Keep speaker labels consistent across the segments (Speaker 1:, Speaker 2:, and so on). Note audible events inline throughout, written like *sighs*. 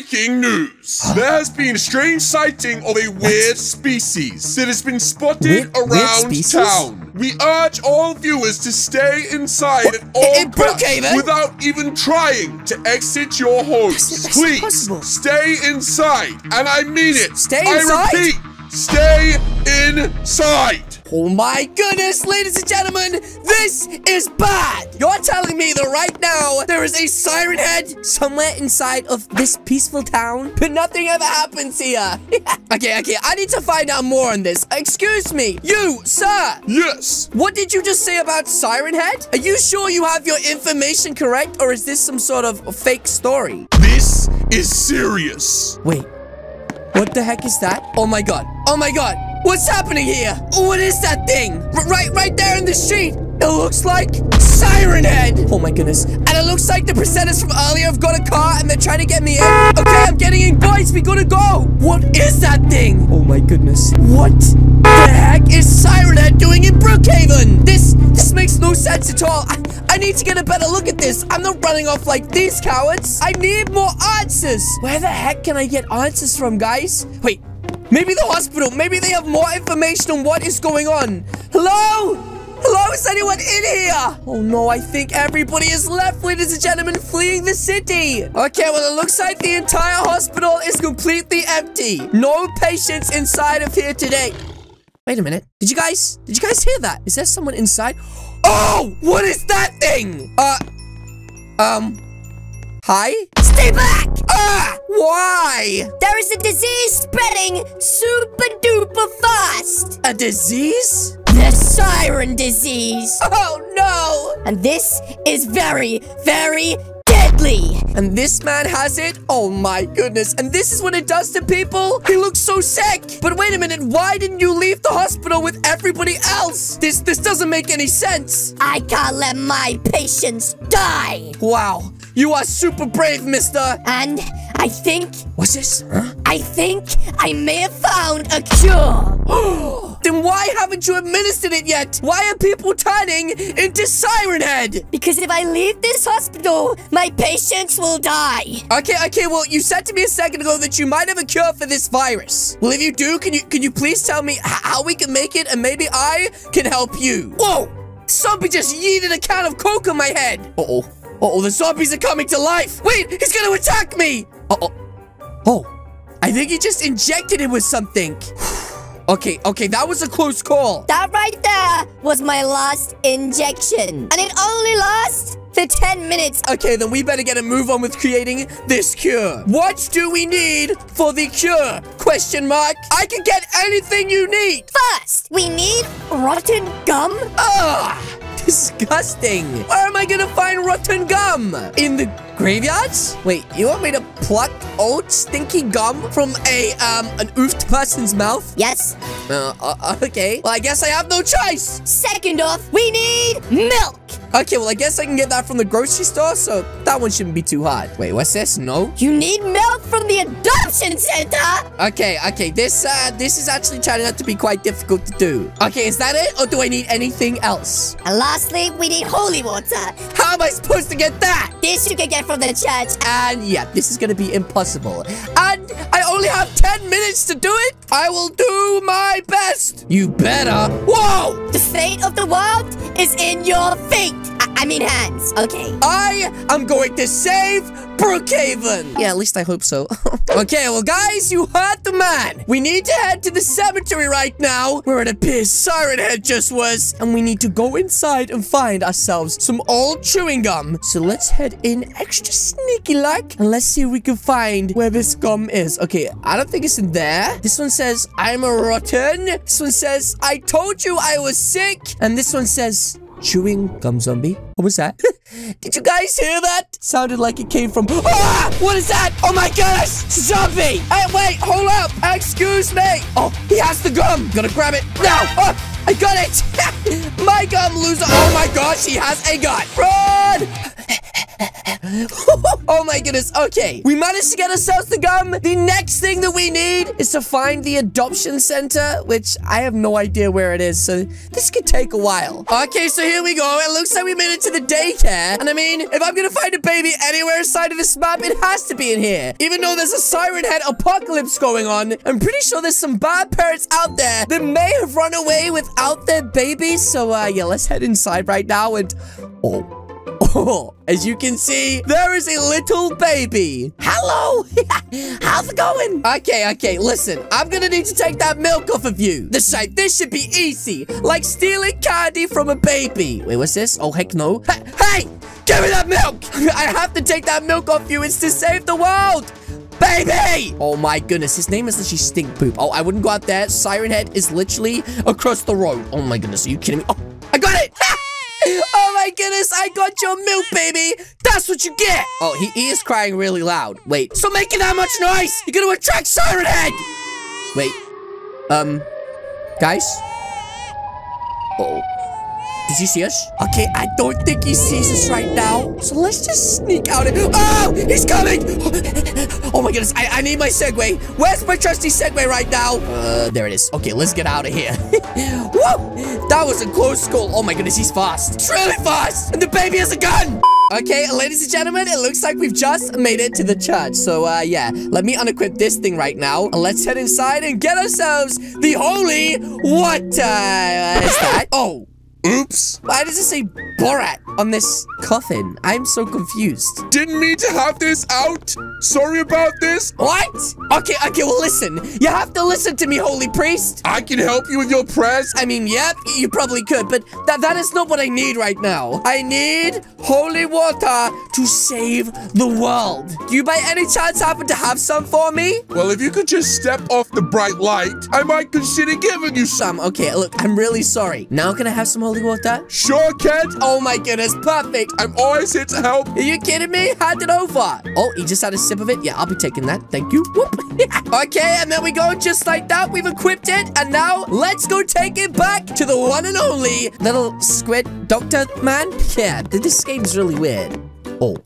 Speaker 1: Breaking news! There has been a strange sighting of a weird species that has been spotted
Speaker 2: Weird- weird
Speaker 1: around
Speaker 2: species?
Speaker 1: town. We urge all viewers to stay inside at all
Speaker 2: in
Speaker 1: costs
Speaker 2: Brookhaven?
Speaker 1: without even trying to exit your homes. Please
Speaker 2: impossible.
Speaker 1: stay inside, and I mean it.
Speaker 2: Stay
Speaker 1: I
Speaker 2: inside?
Speaker 1: repeat, stay inside.
Speaker 2: Oh my goodness, ladies and gentlemen, this is bad. You're telling me that right now there is a siren head somewhere inside of this peaceful town, but nothing ever happens here. *laughs* okay, okay, I need to find out more on this. Excuse me, you, sir.
Speaker 1: Yes.
Speaker 2: What did you just say about Siren Head? Are you sure you have your information correct, or is this some sort of fake story?
Speaker 1: This is serious.
Speaker 2: Wait, what the heck is that? Oh my god, oh my god, what's happening here? What is that thing? R right, right there in the street. It looks like Siren Head. Oh my goodness. And it looks like the presenters from earlier have got a car and they're trying to get me in. Okay, I'm getting in, guys. We gotta go. What is that thing? Oh my goodness. What the heck is Siren Head doing in Brookhaven? Sense at all. I, I need to get a better look at this. I'm not running off like these cowards. I need more answers. Where the heck can I get answers from, guys? Wait, maybe the hospital. Maybe they have more information on what is going on. Hello? Hello, is anyone in here? Oh no, I think everybody is left, ladies and gentlemen, fleeing the city. Okay, well, it looks like the entire hospital is completely empty. No patients inside of here today. Wait a minute. Did you guys, did you guys hear that? Is there someone inside? Oh, what is that thing? Uh, um, hi?
Speaker 3: Stay back!
Speaker 2: Ah, why?
Speaker 3: There is a disease spreading super duper fast!
Speaker 2: A disease?
Speaker 3: The siren disease!
Speaker 2: Oh no!
Speaker 3: And this is very, very
Speaker 2: And this man has it? Oh my goodness. And this is what it does to people? He looks so sick. But wait a minute, why didn't you leave the hospital with everybody else? This this doesn't make any sense.
Speaker 3: I can't let my patients die!
Speaker 2: Wow. You are super brave, mister.
Speaker 3: And I think,
Speaker 2: What's this? Huh?
Speaker 3: I think I may have found a cure! *gasps*
Speaker 2: Then why haven't you administered it yet? Why are people turning into Siren Head?
Speaker 3: Because if I leave this hospital, my patients will die!
Speaker 2: Okay, okay, well, you said to me a second ago that you might have a cure for this virus. Well, if you do, can you can you please tell me how we can make it and maybe I can help you? Whoa! Somebody just yeeted a can of coke on my head. Uh-oh, the zombies are coming to life. Wait, he's gonna attack me. Uh-oh. Oh, I think he just injected him with something. *sighs* okay, okay, that was a close call.
Speaker 3: That right there was my last injection. And it only lasts for 10 minutes.
Speaker 2: Okay, then we better get a move on with creating this cure. What do we need for the cure? Question mark. I can get anything you need.
Speaker 3: First, we need rotten gum.
Speaker 2: Ah, disgusting. Where am I gonna find rotten gum? In the graveyards? Wait, you want me to pluck old stinky gum from a um an oofed person's mouth?
Speaker 3: Yes.
Speaker 2: Uh, uh, okay. Well, I guess I have no choice.
Speaker 3: Second off, we need milk.
Speaker 2: Okay, well, I guess I can get that from the grocery store, so that one shouldn't be too hard. Wait, what's this? No?
Speaker 3: You need milk from the adoption center.
Speaker 2: Okay, okay, this, uh, this is actually turning out to be quite difficult to do. Okay, is that it, or do I need anything else?
Speaker 3: And lastly, we need holy water.
Speaker 2: How am I supposed to get that?
Speaker 3: This you can get from the church.
Speaker 2: And yeah, this is gonna be impossible. And I only have 10 minutes to do it. I will do my best. You better. Whoa!
Speaker 3: The fate of the world is in your feet. I, I mean hands. Okay.
Speaker 2: I am going to save Brookhaven. Yeah, at least I hope so. *laughs* okay, well, guys, you heard the man. We need to head to the cemetery right now, where it appears Siren Head just was. And we need to go inside and find ourselves some old chewing gum. So let's head in extra sneaky like, and let's see if we can find where this gum is. Okay, I don't think it's in there. This one says, I'm a rotten. This one says, I told you I was sick. And this one says, chewing gum zombie. What was that? *laughs* Did you guys hear that? Sounded like it came from. Ah! What is that? Oh my gosh! Zombie! Hey, wait, hold up! Excuse me! Oh, he has the gum! Gonna grab it now! Oh, I got it! *laughs* my gum loser! Oh my gosh, he has a gun! Run! *laughs* oh my goodness. Okay. We managed to get ourselves the gum. The next thing that we need is to find the adoption center, which I have no idea where it is. So this could take a while. Okay, so here we go. It looks like we made it to the daycare. And I mean, if I'm going to find a baby anywhere inside of this map, it has to be in here. Even though there's a siren head apocalypse going on, I'm pretty sure there's some bad parents out there that may have run away without their babies. So uh, yeah, let's head inside right now and... Oh. Oh, as you can see, there is a little baby. Hello. *laughs* How's it going? Okay, okay, listen. I'm gonna need to take that milk off of you. This side, this should be easy. Like stealing candy from a baby. Wait, what's this? Oh, heck no. Hey, hey give me that milk. *laughs* I have to take that milk off you. It's to save the world. Baby! Oh my goodness, his name is literally Stink Poop. Oh, I wouldn't go out there. Siren Head is literally across the road. Oh my goodness, are you kidding me? Oh, I got it! My goodness, I got your milk, baby. That's what you get. Oh, he, he is crying really loud. Wait, so making that much noise, you're gonna attract Siren Head. Wait, um, guys? Uh oh. Did he see us? Okay, I don't think he sees us right now. So let's just sneak out and- Oh! He's coming! My goodness, I, I need my Segway. Where's my trusty Segway right now? Uh, there it is. Okay, let's get out of here. *laughs* Woo! That was a close call. Oh my goodness, he's fast. It's really fast! And the baby has a gun! Okay, ladies and gentlemen, it looks like we've just made it to the church. So, uh, yeah, let me unequip this thing right now. And let's head inside and get ourselves the holy... What, uh, is that? Oh,
Speaker 1: Oops.
Speaker 2: why does it say Borat on this coffin? I'm so confused.
Speaker 1: Didn't mean to have this out. Sorry about this.
Speaker 2: What? Okay, okay, well, listen. You have to listen to me, holy priest.
Speaker 1: I can help you with your prayers.
Speaker 2: I mean, yep, you probably could, but that, that is not what I need right now. I need holy water to save the world. Do you by any chance happen to have some for me?
Speaker 1: Well, if you could just step off the bright light, I might consider giving you some.
Speaker 2: Okay, look, I'm really sorry. Now can I have some holy water?
Speaker 1: Sure, Kent.
Speaker 2: Oh my goodness, perfect.
Speaker 1: I'm always here to help.
Speaker 2: Are you kidding me? Hand it over. Oh, he just had a sip of it. Yeah, I'll be taking that. Thank you. Whoop. *laughs* okay, and there we go. Just like that, we've equipped it. And now, let's go take it back to the one and only little squid doctor man. Yeah, th- this game's really weird. Oh.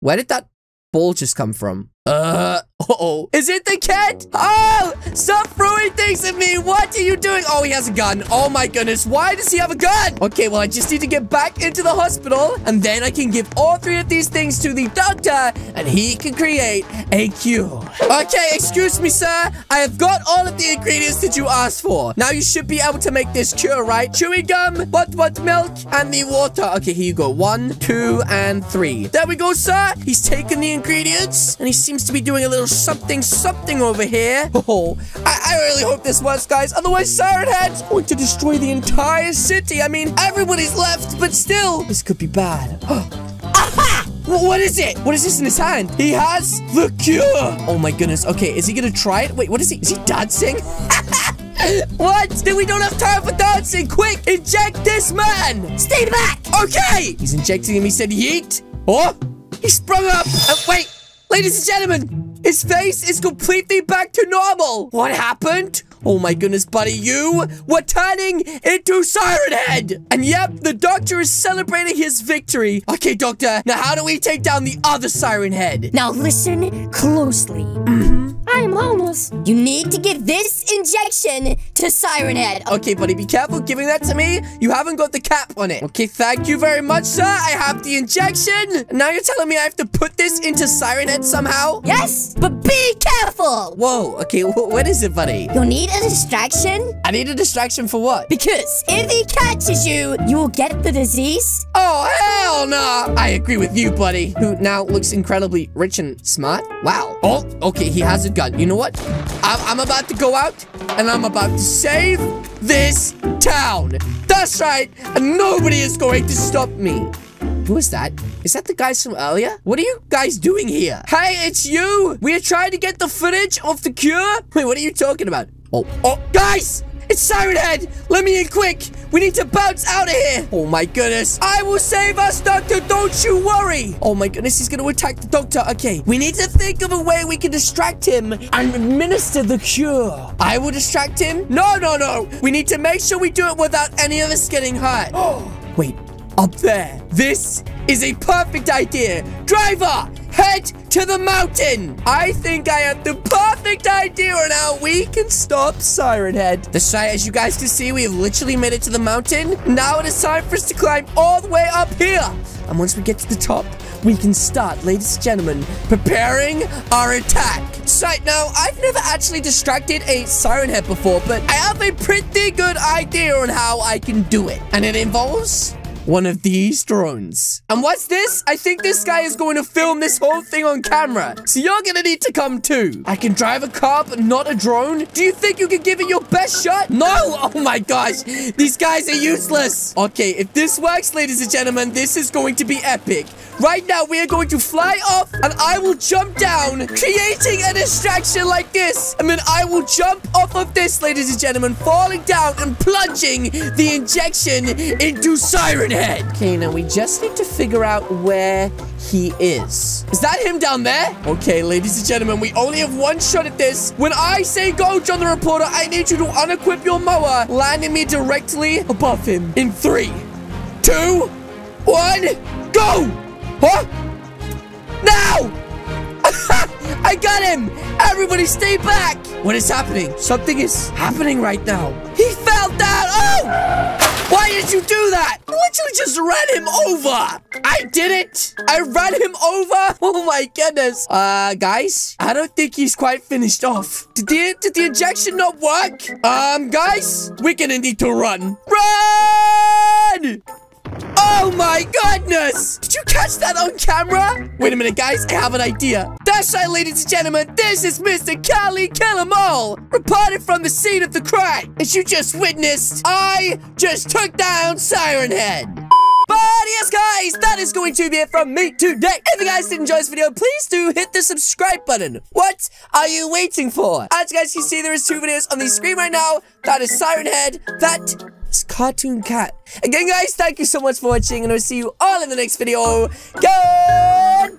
Speaker 2: Where did that ball just come from? Uh, uh-oh. Is it the cat? Oh, stop throwing things at me. What are you doing? Oh, he has a gun. Oh my goodness. Why does he have a gun? Okay, well, I just need to get back into the hospital and then I can give all three of these things to the doctor and he can create a cure. Okay, excuse me, sir. I have got all of the ingredients that you asked for. Now you should be able to make this cure, right? Chewing gum, butt butt milk, and the water. Okay, here you go. One, two, and three. There we go, sir. He's taken the ingredients and he seems to be doing a little something something over here. *laughs* Oh, I, I really hope this works, guys. Otherwise, Siren Head's going to destroy the entire city. I mean, everybody's left, but still, this could be bad. *gasps* Aha! What is it? What is this in his hand? He has the cure. Oh my goodness. Okay, is he gonna try it? Wait, what is he? Is he dancing? *laughs* what? Then we don't have time for dancing. Quick, inject this man.
Speaker 3: Stay back!
Speaker 2: Okay. He's injecting him. He said yeet. Oh, he sprung up. Uh, wait, ladies and gentlemen, his face is completely back to normal. What happened? Oh my goodness, buddy, you were turning into Siren Head. And yep, the doctor is celebrating his victory. Okay, doctor, now how do we take down the other Siren Head?
Speaker 3: Now listen closely. Mm-hmm. I'm homeless. You need to give this injection to Siren Head.
Speaker 2: Okay, buddy, be careful giving that to me. You haven't got the cap on it. Okay, thank you very much, sir. I have the injection. Now you're telling me I have to put this into Siren Head somehow?
Speaker 3: Yes, but be careful.
Speaker 2: Whoa, okay, wh- what is it, buddy?
Speaker 3: You'll need a distraction
Speaker 2: I need a distraction for what?
Speaker 3: because if he catches you, you will get the disease.
Speaker 2: Oh, hell no! I agree with you, buddy, who now looks incredibly rich and smart. Wow. Oh, okay, he has a gun. You know what? I'm, I'm about to go out, and I'm about to save this town. That's right, and nobody is going to stop me. Who is that? Is that the guys from earlier? What are you guys doing here? Hey, it's you! We are trying to get the footage of the cure? Wait, what are you talking about? Oh, oh, guys! It's Siren Head! Let me in quick! We need to bounce out of here! Oh my goodness! I will save us, Doctor! Don't you worry! Oh my goodness, he's gonna attack the Doctor. Okay, we need to think of a way we can distract him and administer the cure. I will distract him? No, no, no! We need to make sure we do it without any of us getting hurt. Oh, *gasps* wait, up there. This is a perfect idea. Driver, head to the mountain. I think I have the perfect idea on how we can stop Siren Head. The shy, as you guys can see, we have literally made it to the mountain. Now it is time for us to climb all the way up here. And once we get to the top, we can start, ladies and gentlemen, preparing our attack. Side now, I've never actually distracted a Siren Head before, but I have a pretty good idea on how I can do it. And it involves one of these drones. And what's this? I think this guy is going to film this whole thing on camera. So you're gonna need to come too. I can drive a car, but not a drone? Do you think you can give it your best shot? No! *laughs* Oh my gosh. These guys are useless. Okay, if this works, ladies and gentlemen, this is going to be epic. Right now, we are going to fly off, and I will jump down, creating a distraction like this. And then I will jump off of this, ladies and gentlemen, falling down and plunging the injection into Siren Head. Okay, now we just need to figure out where he is. Is that him down there? Okay, ladies and gentlemen, we only have one shot at this. When I say go, John the Reporter, I need you to unequip your mower, landing me directly above him. In three, two, one, go! Huh? Now! *laughs* I got him! Everybody stay back! What is happening? Something is happening right now. He fell down! Oh! Why did you do that? You literally just ran him over! I did it! I ran him over! *laughs* Oh my goodness! Uh, guys, I don't think he's quite finished off. Did the, did the injection not work? Um, guys, we're gonna need to run. Run! Oh my goodness! Did you catch that on camera? Wait a minute, guys. I have an idea. That's right, ladies and gentlemen. This is Mr. Kali All, reported from the scene of the crime. As you just witnessed, I just took down Siren Head. But yes, guys, that is going to be it from me today. If you guys did enjoy this video, please do hit the subscribe button. What are you waiting for? As you guys can see, there is two videos on the screen right now. That is Siren Head. That is Cartoon Cat. Again, guys, thank you so much for watching, and I'll see you all in the next video. Goodbye!